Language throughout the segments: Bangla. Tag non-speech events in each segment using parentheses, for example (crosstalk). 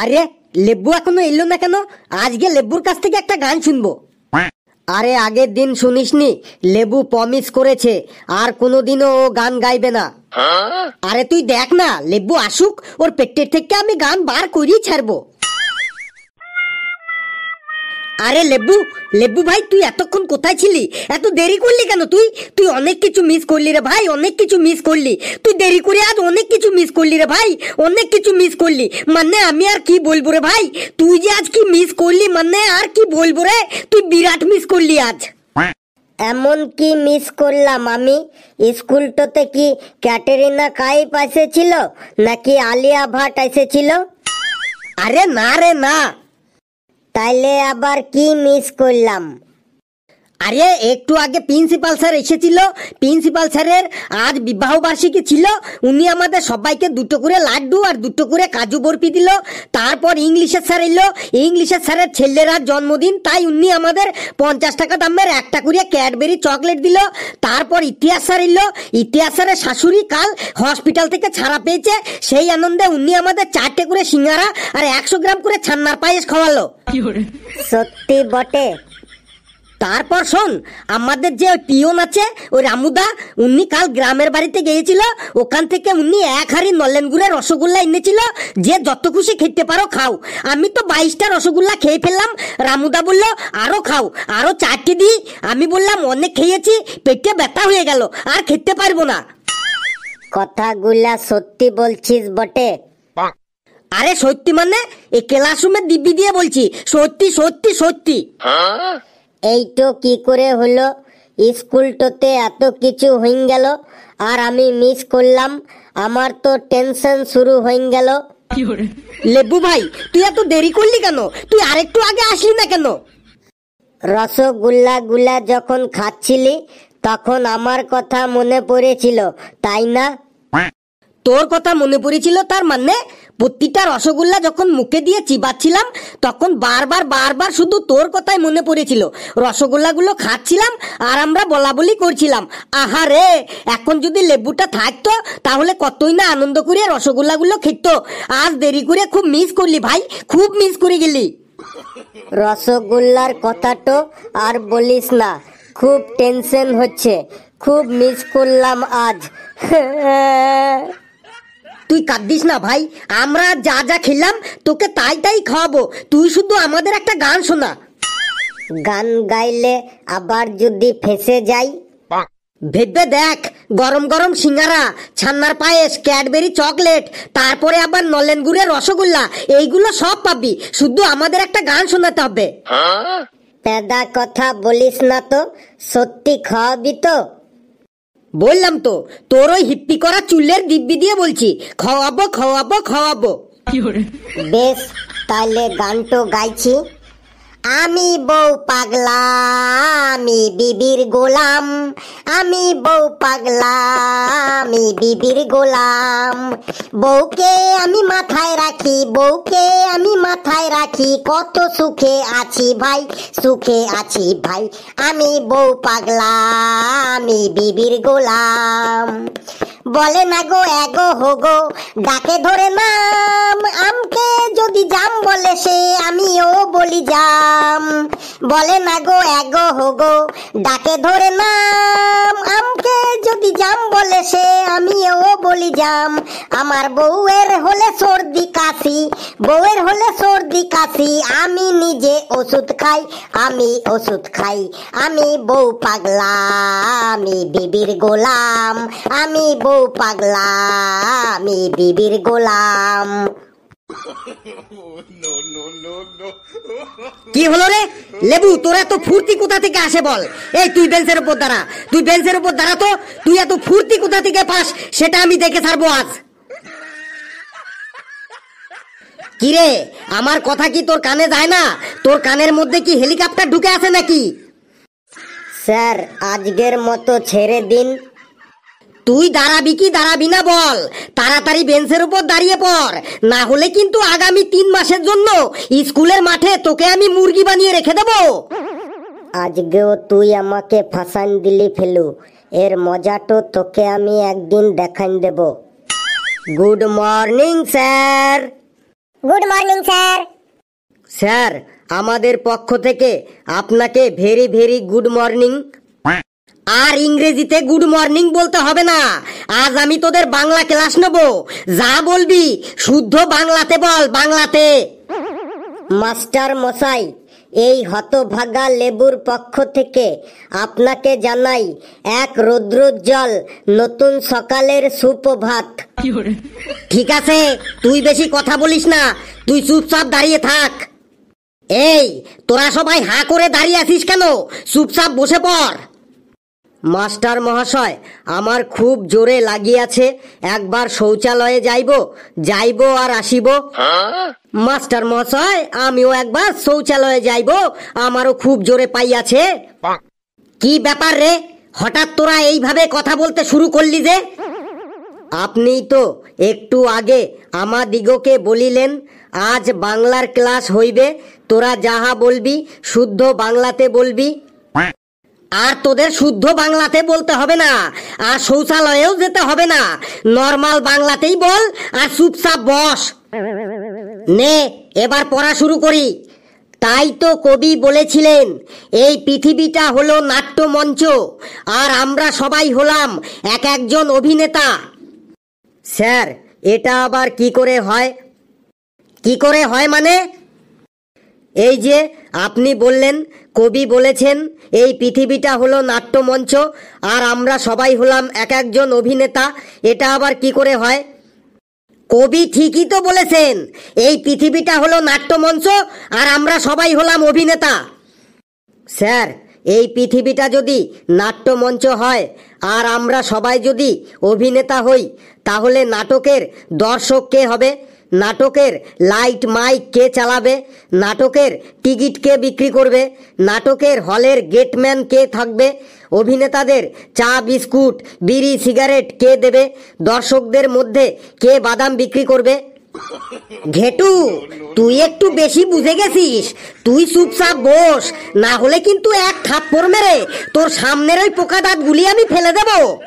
আরে লেবু এখনও এলো না কেন? আজকে লেবুর কাছ থেকে একটা গান শুনব। আরে আগের দিন শুনিসনি লেবু প্রমিস করেছে আর কোনোদিনও ও গান গাইবে না। আরে তুই দেখ না লেবু আসুক ওর পেটের থেকে আমি গান বার করেই ছাড়বো। আরে লেবু লেবু ভাই তুই এতক্ষণ কোথায় ছিলি? এত দেরি করলি কেন তুই? তুই অনেক কিছু মিস করলি রে ভাই অনেক কিছু মিস করলি। তুই দেরি করে আজ অনেক কিছু মিস করলি রে ভাই অনেক কিছু মিস করলি। মানে আমি আর কি বলব রে ভাই? তুই যে আজ কি মিস করলি মানে আর কি বলব রে? তুই বিরাট মিস করলি আজ। এমন কি মিস করলাম আমি? স্কুলটাতে কি ক্যাটেরিনা কাইপ এসেছিল? নাকি আলিয়া ভাট এসেছিল? আরে না রে না। তাইলে আবার কি মিস করলাম? আরে একটু আগে প্রিন্সিপাল স্যার এসেছিল। প্রিন্সিপাল স্যারের আজ বিবাহ বার্ষিকী ছিল। উনি আমাদের সবাইকে দুটো করে লাড্ডু আর দুটো করে কাজু বরফি দিল। তারপর ইংলিশের স্যার এলো। ইংলিশের স্যারের ছেলের আজ জন্মদিন তাই উনি আমাদের পঞ্চাশ টাকা দামের একটা করে ক্যাডবেরি চকলেট দিল। তারপর ইতিহাস স্যার এলো। ইতিহাস স্যারের শাশুড়ি কাল হসপিটাল থেকে ছাড়া পেয়েছে। সেই আনন্দে উনি আমাদের চারটে করে সিঙ্গারা আর একশো গ্রাম করে ছান্নার পায়েস খাওয়ালো। সত্যি বটে। তারপর শোন আমাদের যে ওই পিয়ন আছে ওই রামুদা উনি কাল গ্রামের বাড়িতে গিয়েছিল ওখান থেকে উনি এক হাড়ি নলেন গুড়ের রসগোল্লা এনেছিল যে যত খুশি খেতে পারো খাও। আমি তো বাইশটা রসগোল্লা খেয়ে ফেললাম রামুদা বলল আরও খাও আরও চারটে দিই। আমি বললাম অনেক খেয়েছি পেটে ব্যথা হয়ে গেল আর খেতে পারব না। কথাগুলা সত্যি বলছিস বটে। আরে সত্যি মানে এই ক্লাসরুমে দিব্যি দিয়ে বলছি সত্যি সত্যি সত্যি। এইটো কি করে হলো? স্কুলটোতে এত কিছু হয়ে গেল আর আমি মিস করলাম। আমার তো টেনশন শুরু হয়ে গেল। লেবু ভাই তুই এত দেরি করলি কেন? তুই আরেকটু আগে আসলি না কেন? রসগোল্লা গুলা যখন খাচ্ছিলি তখন আমার কথা মনে পড়েছিল তাই না? তোর কথা মনে পড়েছিল তার মানে? প্রতিটা রসগোল্লা যখন মুখে দিয়ে চিবাচ্ছিলাম, তখন বারবার বারবার শুধু তোর কথাই মনে পড়েছিল। রসগোল্লাগুলো খাচ্ছিলাম আর আমরা বলা বলি করছিলাম। আহা রে, এখন যদি লেবুটা থাকতো, তাহলে কতই না আনন্দ করে রসগোল্লাগুলো খেত। আজ দেরি করে খুব মিস করলি ভাই, খুব মিস করে গেলি। রসগোল্লার কথাটো আর বলিস না, খুব টেনশন হচ্ছে, খুব মিস করলাম আজ। (laughs) তুই কাঁদিস না ভাই আমরা যা যা খেলাম তোকে তাই তাই খাওয়াবো। তুই শুধু আমাদের একটা গান শোনা। গান গাইলে আবার যদি ফেসে যাই? ভেবে দেখ গরম গরম সিঙ্গারা ছান্নার পায়েস ক্যাডবেরি চকলেট তারপরে আবার নলেন গুড়ের রসগোল্লা এইগুলো সব পাবি। শুধু আমাদের একটা গান শোনাতে হবে। পেদা কথা বলিস না তো সত্যি খাওয়াবি তো? বললাম তো তোর ওই হিপ্পি করা চুলের দিব্যি দিয়ে বলছি খাওয়াবো খাওয়াবো খাওয়াবো। বেশ তাহলে গানটো গাইছি। আমি বউ পাগলা, আমি বিবির গোলাম। আমি বউ পাগলা, আমি বিবির গোলাম। বউকে আমি মাথায় রাখি, বউকে আমি মাথায় রাখি, কত সুখে আছি ভাই, সুখে আছি ভাই। আমি বউ পাগলা, আমি বিবির গোলাম। বলে, না গো, এগো, হোগো, ডাকে ধরে নাম আমকে যদি জাম বলে সে, আমিও বলি জাম। বলে, না গো, এগো, হোগো, ডাকে ধরে নাম আমকে যদি জাম বলে সে, আমিও বলি জাম। আমার বউয়ের হলে সর্দি কাশি, বউয়ের হলে সর্দি কাশি, আমি নিজে ওষুধ খাই, আমি ওষুধ খাই। আমি বউ পাগলা, আমি বিবির গোলাম, আমি বউ পাগলা আমি বিবির গোলাম। (laughs) কি হলো রে? লেবু তোরা তো ফুর্তি কোথা থেকে আসে বল? এই তুই বেঞ্চের উপর দাঁড়া। তুই বেঞ্চের উপর দাঁড়া তো তুই এত ফুর্তি কোথা থেকে পাস সেটা আমি দেখে ছাড়বো আজ। কিরে আমার কথা কি তোর কানে যায় না? তোর কানের মধ্যে কি হেলিকপ্টার ঢুকে আছে নাকি? স্যার আজকের মতো ছেড়ে দিন। তুই দাঁড়াবি কি দাঁড়াবি না বল। তাড়াতাড়ি বেঞ্চের উপর দাঁড়িয়ে পড়। না হলে কিন্তু আগামী তিন মাসের জন্য স্কুলের মাঠে তোকে আমি মুরগি বানিয়ে রেখে দেবো। আজকেও তুই আমাকে ফাঁসান দিলি ফেলু। এর মজাটো তোকে আমি একদিন দেখান দেব। Good morning sir. Good morning sir. Sir আমাদের পক্ষ থেকে আপনাকে ভেরি ভেরি গুড মর্নিং। আর ইংরেজিতে গুড মর্নিং বলতে হবে না। আজ আমি তোদের বাংলা ক্লাস নেব। যা বলবি শুদ্ধ বাংলাতে বল বাংলাতে। মাস্টার মশাই এই হতভাগা লেবুর পক্ষ থেকে আপনাকে জানাই এক রৌদ্রোজ্জ্বল নতুন সকালের সুপ্রভাত। ঠিক আছে তুই বেশি কথা বলিস না তুই চুপচাপ দাঁড়িয়ে থাক। এই তোরা সবাই হাঁ করে দাঁড়িয়ে আছিস কেন? চুপচাপ বসে পড়। মাস্টার মহাশয়, আমার খুব জোরে লাগিয়াছে, একবার শৌচালয়ে যাইব যাইব আর আসিব। মাস্টার মহাশয়, আমিও একবার শৌচালয়ে যাইব, আমারও খুব জোরে পাইয়াছে। কি ব্যাপার রে, হঠাৎ তোরা এইভাবে কথা বলতে শুরু করলি যে? আপনি তো একটু আগে আমাদিগকে বলিলেন, আজ বাংলার ক্লাস হইবে, তোরা যাহা বলবি, শুদ্ধ বাংলাতে বলবি। আর তোদের শুদ্ধ বাংলাতে বলতে হবে না, আর শৌচালয়েও যেতে হবে না। নর্মাল বাংলাতেই বল, আর চুপচাপ বস। নে, এবার পড়া শুরু করি। তাই তো কবি বলেছিলেন, এই পৃথিবীটা হলো নাট্যমঞ্চ, আর আমরা সবাই হলাম এক একজন অভিনেতা। স্যার, এটা আবার কি করে হয়? কি করে হয় মানে? এই যে, আপনি বললেন কবি বলেছেন, এই পৃথিবীটা হলো নাট্যমঞ্চ, আর আমরা সবাই হলাম এক একজন অভিনেতা, এটা আবার কি করে হয়? কবি ঠিকই তো বলেছেন, এই পৃথিবীটা হলো নাট্যমঞ্চ, আর আমরা সবাই হলাম অভিনেতা। স্যার, এই পৃথিবীটা যদি নাট্যমঞ্চ হয়, আর আমরা সবাই যদি অভিনেতা হই, তাহলে নাটকের দর্শক কে হবে? নাটকের লাইট মাইক কে চালাবে? নাটকের টিকিট কে বিক্রি করবে? নাটকের হলের গেটম্যান কে থাকবে? অভিনেতাদের চা, বিস্কুট, বিড়ি, সিগারেট কে দেবে? দর্শকদের মধ্যে কে বাদাম বিক্রি করবে? ঘেটু, তুই একটু বেশি বুঝে গেছিস। তুই চুপচাপ বস, না হলে কিন্তু এক থাপ্পড় মেরে তোর সামনের ওই পোকা দাঁতগুলি আমি ফেলে দেব।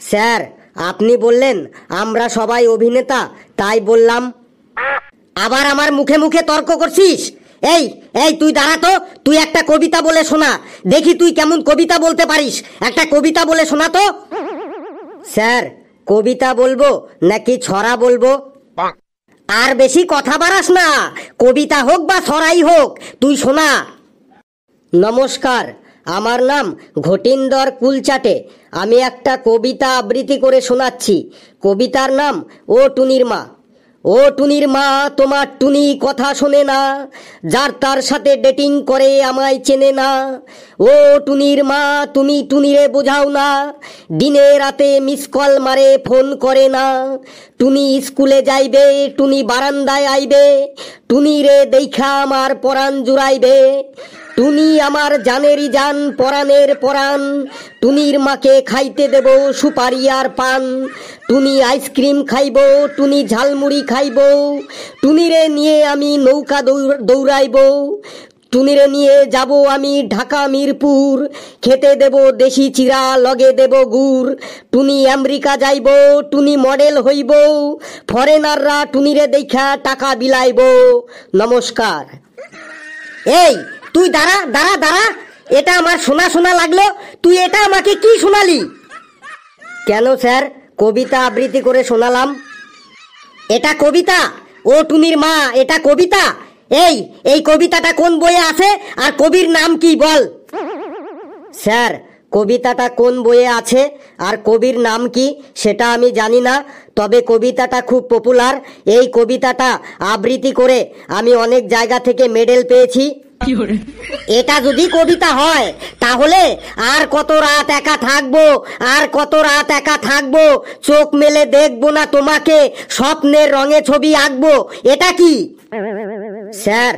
স্যার আপনি বললেন, আমরা সবাই অভিনেতা, তাই বললাম। আবার আমার মুখে মুখে তর্ক করছিস? এই এই, তুই দাঁড়া তো, তুই একটা কবিতা বলে শোনা। দেখি তুই কেমন কবিতা বলতে পারিস। একটা কবিতা বলে শোনা তো। স্যার, কবিতা বলব নাকি ছড়া বলব? আর বেশি কথা বাড়াস না। কবিতা হোক বা ছড়াই হোক, তুই শোনা। নমস্কার আমার নাম ঘটিন্দর কুলচাটে। আমি একটা কবিতা আবৃত্তি করে শোনাচ্ছি। কবিতার নাম, ও টুনির মা। ও টুনির মা, তোমার টুনি কথা শোনে না। যার তার সাথে ডেটিং করে আমায় চেনে না। ও টুনির মা, তুমি টুনিরে বোঝাও না। দিনে রাতে মিস কল মারে ফোন করে না। টুনি স্কুলে যাইবে, টুনি বারান্দায় আইবে। টুনিরে দেখা আমার পরাণ জুড়াইবে। টুনি আমার জানেরই জান, পরাণের পরাণ। টুনির মাকে খাইতে দেব সুপারি আর পান। টুনি আইসক্রিম খাইব, টুনি ঝালমুড়ি খাইব। টুনিরে নিয়ে আমি নৌকা দৌড়- দৌড়াইব। টুনিরে নিয়ে যাব আমি ঢাকা মিরপুর। খেতে দেব দেশি চিরা, লগে দেব গুড়। টুনি আমেরিকা যাইব, টুনি মডেল হইব। ফরেনাররা টুনিরে দেখা টাকা বিলাইব। নমস্কার। এই তুই দাঁড়া দাঁড়া দাঁড়া। এটা আমার শোনা শোনা লাগল। তুই এটা আমাকে কি শোনালি? কেন স্যার? কবিতা আবৃত্তি করে শোনালাম। এটা কবিতা? ও টুনির মা, এটা কবিতা? এই এই কবিতাটা কোন বইয়ে আছে? আর কবির নাম কি, বল। স্যার, কবিতাটা কোন বইয়ে আছে? আর কবির নাম কি, সেটা আমি জানি না। তবে কবিতাটা খুব পপুলার এই কবিতাটা আবৃত্তি করে আমি অনেক জায়গা থেকে মেডেল পেয়েছি। এটা যদি কবিতা হয়, তাহলে আর কত রাত একা থাকব, আর কত রাত একা থাকব, চোখ মেলে দেখব না তোমাকে, স্বপ্নের রঙে ছবি আঁকবো, এটা কি? স্যার,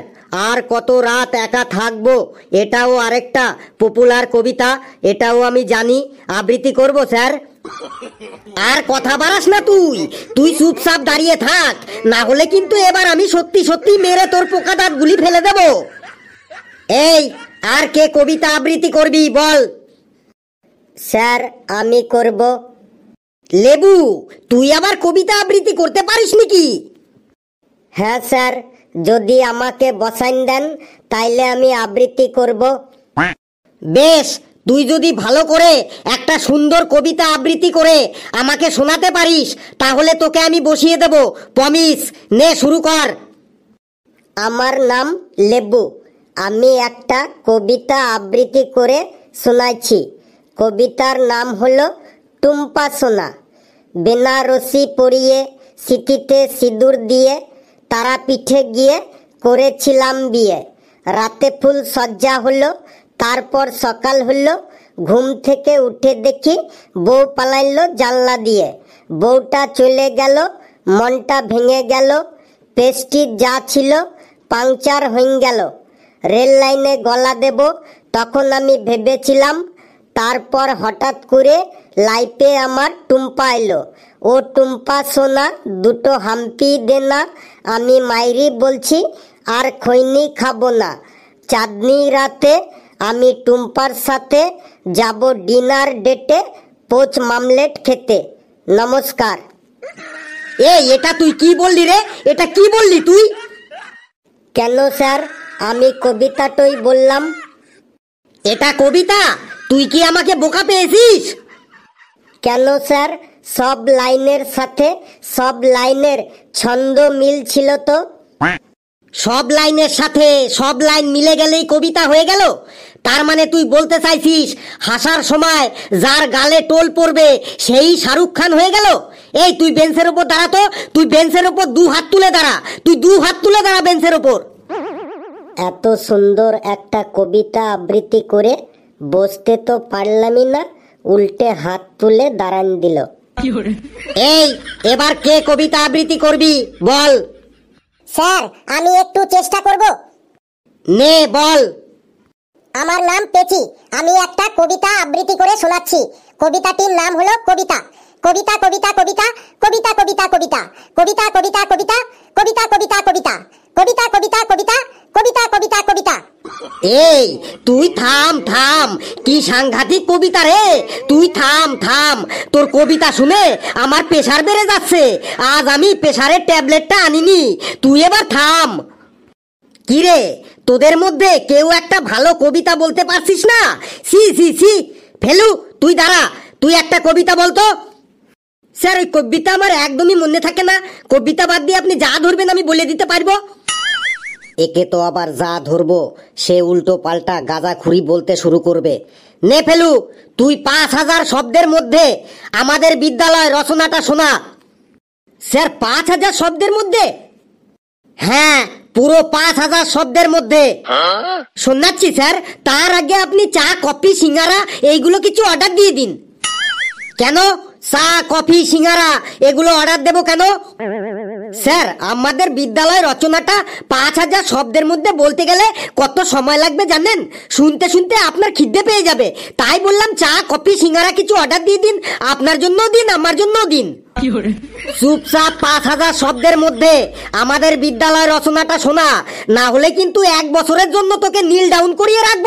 আর কত রাত একা থাকব, এটাও আরেকটা পপুলার কবিতা, এটাও আমি জানি, আবৃত্তি করব, স্যার। আর কথা বাড়াস না তুই তুই চুপচাপ দাঁড়িয়ে থাক, না হলে কিন্তু এবার আমি সত্যি সত্যি মেরে তোর পোকা দাঁতগুলি ফেলে দেব। এই, আর কে কবিতা আবৃত্তি করবি, বল। স্যার, আমি করব। লেবু, তুই আবার কবিতা আবৃত্তি করতে পারিস নাকি? হ্যাঁ স্যার, যদি আমাকে বসাইন দেন, তাইলে আমি আবৃত্তি করব। বেশ, তুই যদি ভালো করে একটা সুন্দর কবিতা আবৃত্তি করে আমাকে শোনাতে পারিস, তাহলে তোকে আমি বসিয়ে দেব। পমিস নে, শুরু কর। আমার নাম লেবু। আমি একটা কবিতা আবৃত্তি করে শোনাইছি। কবিতার নাম হলো টুম্পা সোনা। বেনারসি পরিয়ে সিটিতে সিঁদুর দিয়ে তারাপীঠে গিয়ে করেছিলাম বিয়ে। রাতে ফুল সজ্জা হলো, তারপর সকাল হলো, ঘুম থেকে উঠে দেখি বউ পালাইলো জানলা দিয়ে। বউটা চলে গেল, মনটা ভেঙে গেল, পেস্টির যা ছিল পাংচার হয়ে গেল। রেল লাইনে গলা দেব তখন আমি ভেবেছিলাম তারপর হঠাৎ করে লাইফে আমার টুম্পা এলো। ও টুম্পা সোনা দুটো হাম্পি দে না আমি মাইরি বলছি আর খৈনি খাব না। চাঁদনি রাতে আমি টুম্পার সাথে যাব ডিনার ডেটে পোচ মামলেট খেতে। নমস্কার। এই এটা তুই কি বললি রে? এটা কি বললি তুই? কেন স্যার? আমি কবিতাটাই বললাম। এটা কবিতা? তুই কি আমাকে বোকা পেয়েছিস? কেন স্যার? সব লাইনের সাথে সব লাইনের ছন্দ মিল ছিল তো। সব লাইনের সাথে সব লাইন মিলে গেলেই কবিতা হয়ে গেল। তার মানে তুই বলতে চাইছিস হাসার সময় যার গালে টোল পড়বে সেই শাহরুখ খান হয়ে গেল? এই তুই বেঞ্চের ওপর দাঁড়াতো তুই বেঞ্চের ওপর দু হাত তুলে দাঁড়া। তুই দু হাত তুলে দাঁড়া বেঞ্চের ওপর এত সুন্দর একটা কবিতা আবৃত্তি করে বসতে তো পারলামই না উল্টে হাত তুলে দাঁড়ান দিল। এই এবার কে কবিতা আবৃত্তি করবি বল। স্যার আমি একটু চেষ্টা করব। নে বল। আমার নাম পেচি আমি একটা কবিতা আবৃত্তি করে শোনাচ্ছি। কবিতাটির নাম হলো কবিতা কবিতা। কবিতা কবিতা কবিতা কবিতা কবিতা কবিতা। কবিতা কবিতা কবিতা কবিতা কবিতা কবিতা। কবিতা কবিতা কবিতা কবিতা কবিতা কবিতা। এই, তুই থাম থাম, কি সাংঘাতিক কবিতা রে? তুই থাম থাম, তোর কবিতা শুনে আমার প্রেশার বেড়ে যাচ্ছে। আজ আমি প্রেশারের ট্যাবলেটটা আনিনি। তুই এবার থাম। কি রে, তোদের মধ্যে কেউ একটা ভালো কবিতা বলতে পারছিস না? সি সি সি ফেলু, তুই দাঁড়া, তুই একটা কবিতা বলতো। স্যার, ওই কবিতা আমার একদমই মনে থাকে না। কবিতা বাদ দিয়ে আপনি যা ধরবেন আমি বলে দিতে পারব। একে তো আবার যা ধরবো, সে উল্টো পাল্টা গাঁজাখুরি বলতে শুরু করবে। নে ফেলু, তুই পাঁচ হাজার শব্দের মধ্যে আমাদের বিদ্যালয় রচনাটা শোনা। স্যার, পাঁচ হাজার শব্দের মধ্যে? হ্যাঁ পুরো পাঁচ হাজার শব্দের মধ্যে। শোনাচ্ছি, স্যার, তার আগে আপনি চা, কফি, সিঙ্গারা, এইগুলো কিছু অর্ডার দিয়ে দিন। কেন? চা, কফি, সিঙ্গারা, এগুলো অর্ডার দেবো কেন? স্যার আমাদের বিদ্যালয় রচনাটা পাঁচ হাজার শব্দের মধ্যে বলতে গেলে কত সময় লাগবে জানেন? শুনতে শুনতে আপনার খিদে পেয়ে যাবে। তাই বললাম চা কফি সিঙ্গারা কিছু অর্ডার দিয়ে দিন। আপনার জন্যও দিন আমার জন্যও দিন। চুপচাপ পাঁচ হাজার শব্দের মধ্যে আমাদের বিদ্যালয় রচনাটা শোনা। না হলে কিন্তু এক বছরের জন্য তোকে নীল ডাউন করিয়ে রাখব।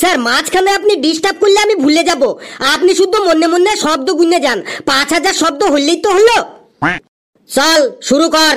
স্যার মাঝখানে আপনি ডিস্টার্ব করলে আমি ভুলে যাব। আপনি শুধু মনে মনে শব্দ গুনে যান। পাঁচ হাজার শব্দ হইলেই তো হলো। চল শুরু কর।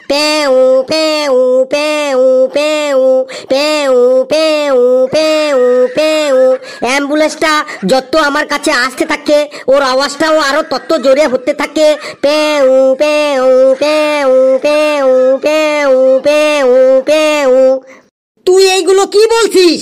Peu, peu, peu, peu, peu, peu, peu, peu. অ্যাম্বুলেন্সটা যত আমার কাছে আসতে থাকে ওর আওয়াজটাও আরও তত জোরে হতে থাকে। পেউ পেউ পেউ পেউ পেউ পেউ পেউ তুই এইগুলো কি বলছিস?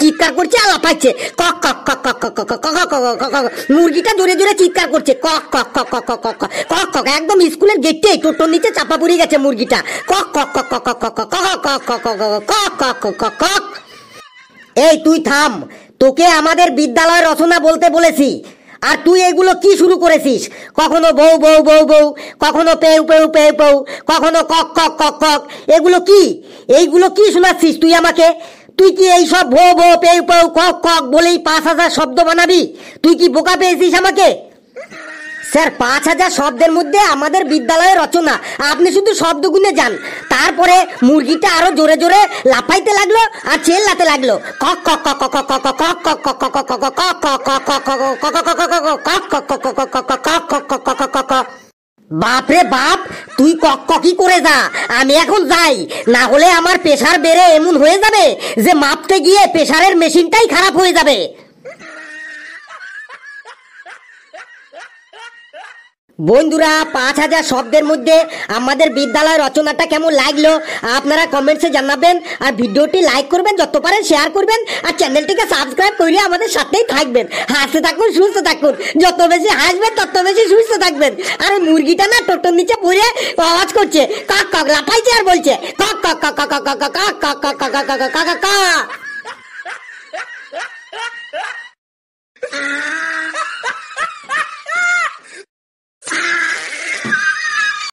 চিৎকার করছে আলা পাইছে কক কক কক কক কক কক কক কক। মুরগিটা জোরে জোরে চিৎকার করছে কক কক কক কক কক কক কক কক একদম স্কুলের গেটে টোটোর নিচে চাপা পড়ে গেছে মুরগিটা কক কক কক কক কক কক কক কক কক কক কক কক এই তুই থাম তোকে আমাদের বিদ্যালয় রচনা বলতে বলেছি আর তুই এগুলো কি শুরু করেছিস কখনো বউ বউ বউ বউ কখনো পেউ পেউ পেউ পেউ কখনো কক কক কক কক এগুলো কি এইগুলো কি শোনাচ্ছিস তুই আমাকে তুই কি এই সব ভো ভো পেউ পেউ কক কক বলেই পাঁচ হাজার শব্দ বানাবি তুই কি বোকা পেয়েছিস আমাকে স্যার পাঁচ হাজার শব্দের মধ্যে আমাদের বিদ্যালয়ের রচনা আপনি শুধু শব্দ গুনে যান তারপরে মুরগিটা আরও জোরে জোরে লাফাইতে লাগল আর চেল্লাতে লাগল কক কক কক কক কক কক কক কক কক কক কক কক কক কক কক কক কক বাপরে বাপ, তুই কক ককি করে যা, আমি এখন যাই। না হলে আমার প্রেশার বেড়ে এমন হয়ে যাবে যে মাপতে গিয়ে প্রেশারের মেশিনটাই খারাপ হয়ে যাবে। বন্ধুরা পাঁচ হাজার শব্দের মধ্যে আমাদের বিদ্যালয় রচনাটা কেমন লাগল আপনারা কমেন্টসে জানাবেন আর ভিডিওটি লাইক করবেন যত পারেন শেয়ার করবেন আর চ্যানেলটিকে সাবস্ক্রাইব করে আমাদের সাথেই থাকবেন হাসতে থাকুন সুস্থ থাকুন যত বেশি হাসবেন তত বেশি সুস্থ থাকবেন আর মুরগিটা না টোটোর নিচে পড়ে আওয়াজ করছে কাক কাক লাফাইছে আর বলছে কাক কাক কাক কাক কাক কাক কাক কাক কাক কাক কাক কাক কাক